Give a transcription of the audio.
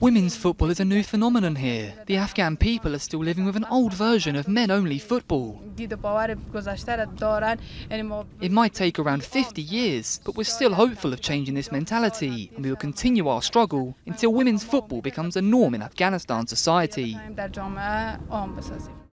Women's football is a new phenomenon here. The Afghan people are still living with an old version of men only football. It might take around 50 years, but we're still hopeful of changing this mentality, and we will continue our struggle until women's football becomes a norm in Afghanistan society.